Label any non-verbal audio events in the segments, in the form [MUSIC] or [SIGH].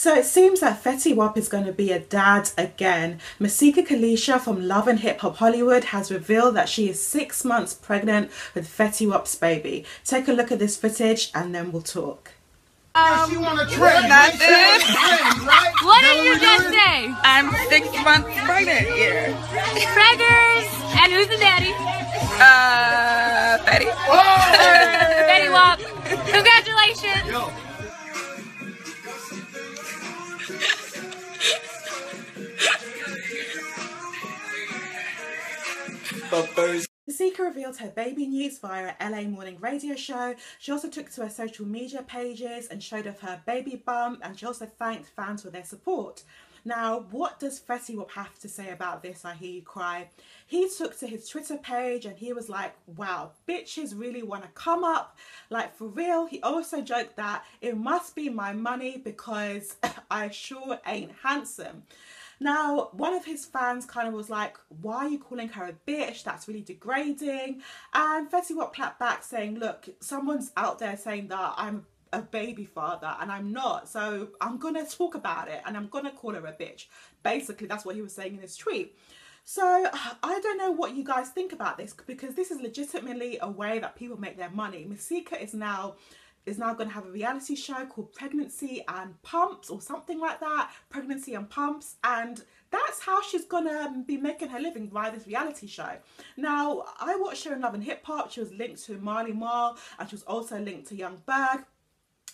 So it seems that Fetty Wap is going to be a dad again. Masika Kalysha from Love and Hip Hop Hollywood has revealed that she is six months pregnant with Fetty Wap's baby. Take a look at this footage and then we'll talk. Um, you want to trade, nothing. right? What did you just say? I'm six months pregnant. Yeah. Preggers. And who's the daddy? Uh, Betty. Betty [LAUGHS] Wap. Congratulations. Yo. Masika revealed her baby news via a LA morning radio show. She also took to her social media pages and showed off her baby bump and she also thanked fans for their support. Now, what does Fetty Wap have to say about this? I hear you cry. He took to his Twitter page and he was like, wow, bitches really want to come up. Like, for real. He also joked that it must be my money because [LAUGHS] I sure ain't handsome. Now, one of his fans kind of was like, why are you calling her a bitch? That's really degrading. And Fetty Wap clapped back saying, look, someone's out there saying that I'm a baby father and I'm not. So I'm going to talk about it and I'm going to call her a bitch. Basically, that's what he was saying in his tweet. So I don't know what you guys think about this because this is legitimately a way that people make their money. Masika is now is now going to have a reality show called Pregnancy and Pumps or something like that. Pregnancy and Pumps and that's how she's gonna be making her living via this reality show. Now, I watched her in Love and Hip Hop. She was linked to Mally Mall and she was also linked to Yung Berg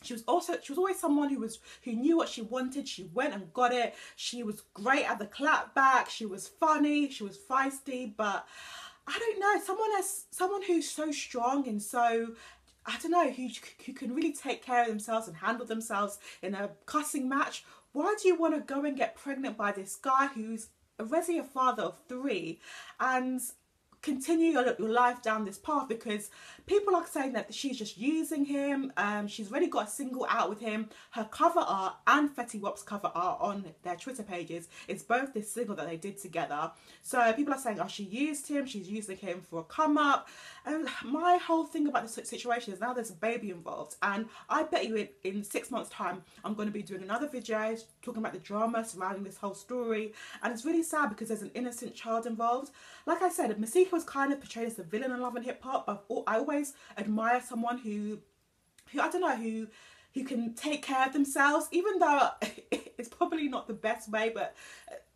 she was also she was always someone who was who knew what she wanted she went and got it she was great at the clap back she was funny she was feisty but i don't know someone as someone who's so strong and so i don't know who, who can really take care of themselves and handle themselves in a cussing match. Why do you want to go and get pregnant by this guy who's already a father of three and continue your, your life down this path because people are saying that she's just using him um she's already got a single out with him. Her cover art and Fetty Wap's cover art on their Twitter pages it's both this single that they did together. So people are saying oh she used him she's using him for a come up. And my whole thing about this situation is now there's a baby involved and I bet you in, in six months time I'm going to be doing another video talking about the drama surrounding this whole story. And it's really sad because there's an innocent child involved. Like I said Masika was kind of portrayed as the villain in Love and Hip Hop. But I always admire someone who, who I don't know, who who can take care of themselves, even though [LAUGHS] it's probably not the best way. But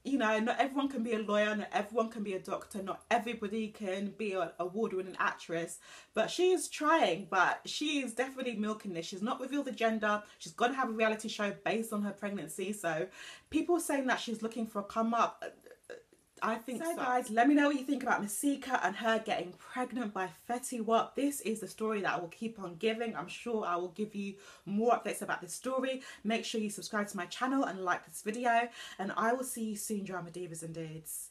you know, not everyone can be a lawyer, not everyone can be a doctor, not everybody can be an award-winning actress. But she is trying, but she is definitely milking this. She's not revealed the gender. She's to have a reality show based on her pregnancy. So people saying that she's looking for a come up I think so, so, guys, let me know what you think about Masika and her getting pregnant by Fetty Wap. This is the story that I will keep on giving. I'm sure I will give you more updates about this story. Make sure you subscribe to my channel and like this video. And I will see you soon, Drama Divas and Dudes.